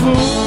fool